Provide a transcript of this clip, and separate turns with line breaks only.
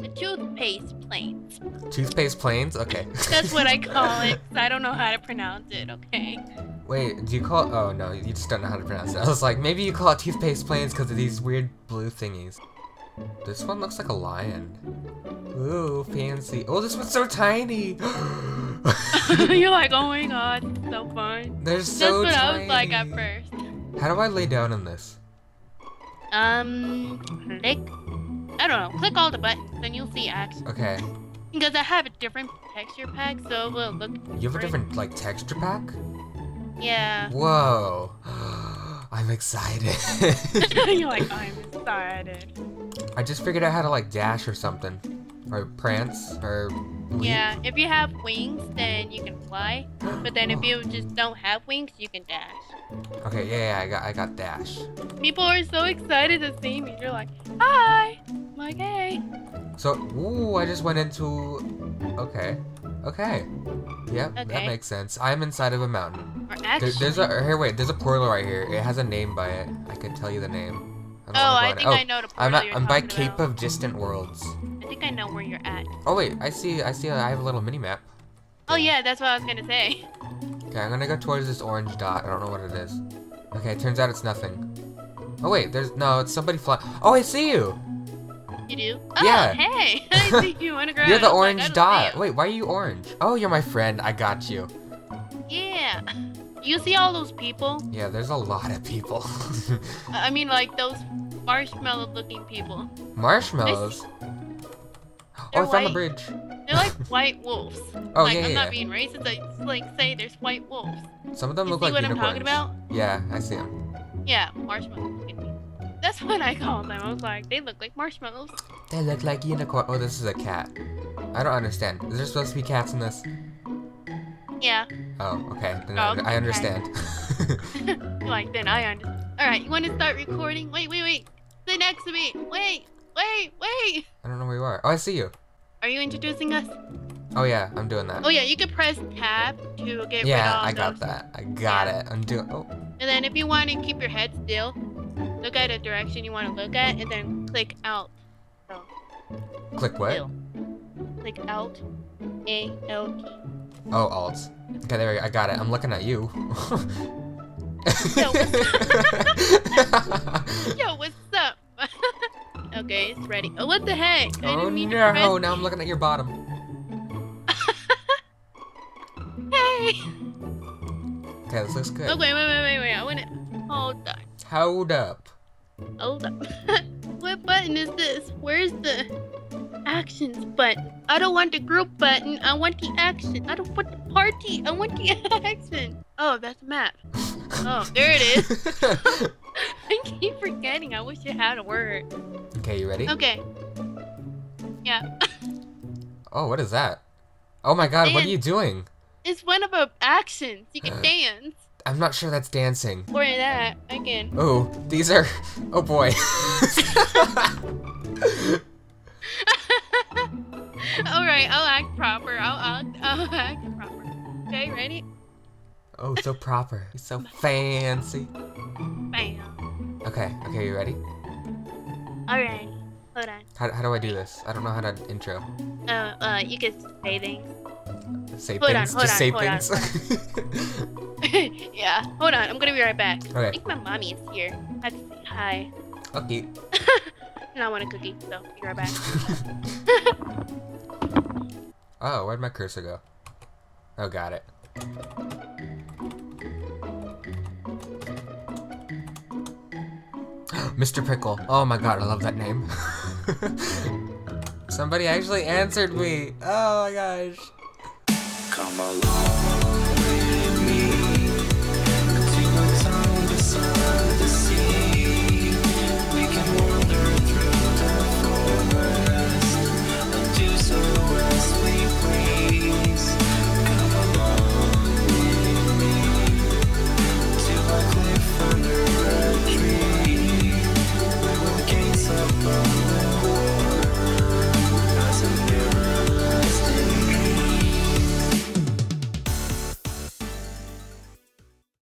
the toothpaste plains.
Toothpaste plains? Okay.
That's what I call it. I don't know how to pronounce it. Okay.
Wait, do you call Oh no, you just don't know how to pronounce it. I was like, maybe you call it toothpaste plains because of these weird blue thingies. This one looks like a lion. Ooh, fancy. Oh, this one's so tiny.
You're like, oh my god, so fun.
They're so That's
what
tiny.
I was like at first.
How do I lay down in this?
Um, click. Don't know. Click all the buttons, then you'll see action.
Okay.
Because I have a different texture pack, so it will look.
You have a different, like, texture pack?
Yeah.
Whoa. I'm excited.
You're like, I'm excited.
I just figured out how to, like, dash or something. Or prance, or leap.
Yeah, if you have wings, then you can fly. But then if you just don't have wings, you can dash.
Okay, yeah, yeah, I got, I got dash.
People are so excited to see me. You're like, hi. Hey.
So, ooh, I just went into. Okay, okay. Yep, that makes sense. I'm inside of a mountain.
Or
There, there's a here. Wait, there's a portal right here. It has a name by it. I could tell you the name. I don't
oh, I think
it.
I oh, know the
oh,
portal
I'm,
at,
I'm by Cape
about.
of Distant Worlds.
I think I know where you're at.
Oh wait, I see. I see. I have a little mini map.
Oh yeah, that's what I was gonna say.
Okay, I'm gonna go towards this orange dot. I don't know what it is. Okay, it turns out it's nothing. Oh wait, there's no. It's somebody flying. Oh, I see you.
You do? Oh,
Yeah.
hey. I see you on ground.
You're the
like,
orange dot. Wait, why are you orange? Oh, you're my friend. I got you.
Yeah. You see all those people?
Yeah, there's a lot of people.
I mean, like those marshmallow-looking people.
Marshmallows. Oh,
They're
I found the bridge.
They're like white wolves.
Oh
like,
yeah,
I'm
yeah.
not being racist. I just like say there's white wolves.
Some of them
You
look
see
like
what
unicorns.
I'm talking about?
Yeah, I see them.
Yeah, marshmallow looking people. That's what I call them. I was like, they look like marshmallows.
They look like unicorn. Oh, this is a cat. I don't understand. Is there supposed to be cats in this?
Yeah.
Oh, okay. Then
Oh,
I, I
okay.
understand.
like then I understand. All right, you want to start recording? Wait, wait, wait. Sit next to me. Wait, wait, wait.
I don't know where you are. Oh, I see you.
Are you introducing us?
Oh yeah, I'm doing that.
Oh yeah, you can press tab to get rid of
yeah, I got
those.
that. I got
Yeah.
it. I'm doing. Oh,
And then if you want to keep your head still, look at a direction you want to look at, and then click out. So,
click what?
still. Click out. A L T.
Oh, alt. Okay, there we go. I got it. I'm looking at you.
Yo, Yo, what's up? okay, it's ready. Oh, what the heck? I
oh
didn't mean oh,
no!
press-
Now I'm looking at your bottom.
Hey.
Okay, this looks good.
Oh wait, wait, wait, wait, wait. I want to hold
up.
Hold up. what button is this? Where's the actions button? I don't want the group button. I want the action. I don't want the party. I want the action. Oh, that's a map. Oh, there it is. I keep forgetting. I wish it had a word.
okay, you ready?
Okay. Yeah.
Oh, what is that? Oh my god, what are you doing?
It's one of the actions. You can dance.
I'm not sure that's dancing.
Or that. Again.
Oh, these are. Oh boy.
Alright, I'll act proper. I'll, I'll, I'll act proper. Okay, ready?
oh, so proper. So fancy.
Bam.
Okay, okay, you ready?
Alright. Hold on.
How, how do I do this? I don't know how to intro.
Uh, uh, you can say things.
Say
Hold on,
things.
hold
Just
on,
say
hold on,
things.
yeah. Hold on. I'm gonna be right back. I think my mommy is here. I have to say hi.
Okay.
And I want a cookie, so be right back.
Oh, where'd my cursor go? Oh, got it. Mr. Pickle. Oh my god, I love that name. Somebody actually answered me. Oh my gosh.
Come along,